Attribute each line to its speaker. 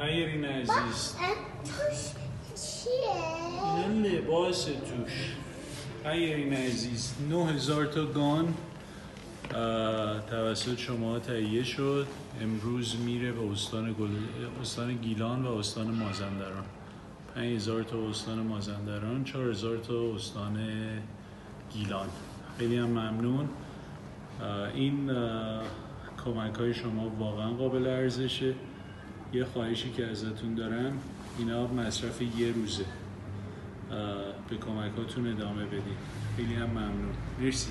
Speaker 1: خیرین عزیز
Speaker 2: توش چیه؟
Speaker 1: این لباس توش خیرین عزیز 9000 تا گان توسط شما تهیه شد امروز میره به استان, گل... استان گیلان و استان مازندران 5000 تا استان مازندران 4000 تا استان گیلان خیلی هم ممنون این کمک های شما واقعا قابل ارزشه یه خواهشی که ازتون دارم اینا مصرف یه روزه. به کمکاتون ادامه بدید خیلی هم ممنون. مرسی.